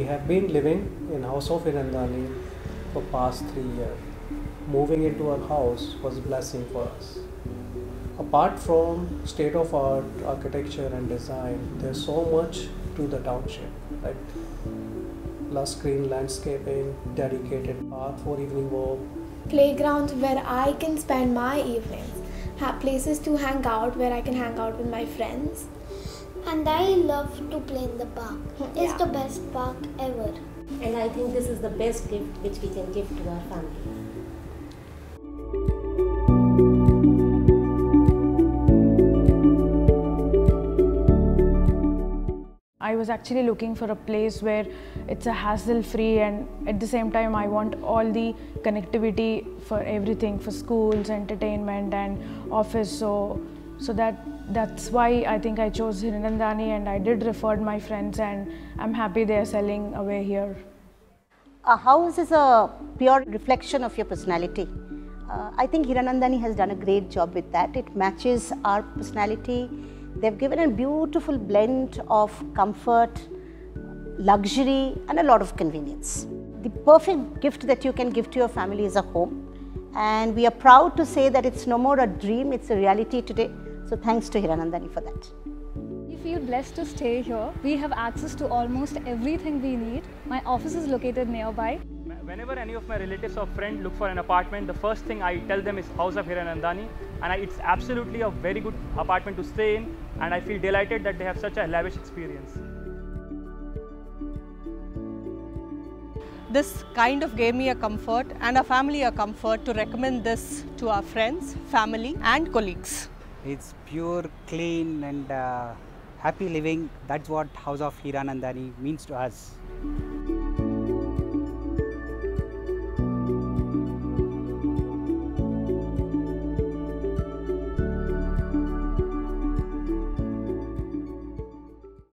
have been living in House of Hiranandani for past three years. Moving into our house was a blessing for us. Apart from state of art, architecture and design, there's so much to the township. Like lush green landscaping, dedicated path for evening walk, playgrounds where I can spend my evenings, have places to hang out where I can hang out with my friends. And I love to play in the park. It's Yeah. the best park ever. And I think this is the best gift which we can give to our family. I was actually looking for a place where it's a hassle free and at the same time I want all the connectivity for everything for schools, entertainment and office so so that that's why I think I chose Hiranandani and I did refer to my friends and I'm happy they are selling away here. A house is a pure reflection of your personality. Uh, I think Hiranandani has done a great job with that. It matches our personality. They've given a beautiful blend of comfort, luxury, and a lot of convenience. The perfect gift that you can give to your family is a home. And we are proud to say that it's no more a dream, it's a reality today. So thanks to Hiranandani for that. We feel blessed to stay here. We have access to almost everything we need. My office is located nearby. Whenever any of my relatives or friends look for an apartment, the first thing I tell them is House of Hiranandani, and I, it's absolutely a very good apartment to stay in, and I feel delighted that they have such a lavish experience. This kind of gave me a comfort and our family a comfort to recommend this to our friends, family and colleagues. It's pure, clean and uh, happy living. That's what House of Hiranandani means to us.